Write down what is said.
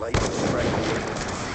light strike.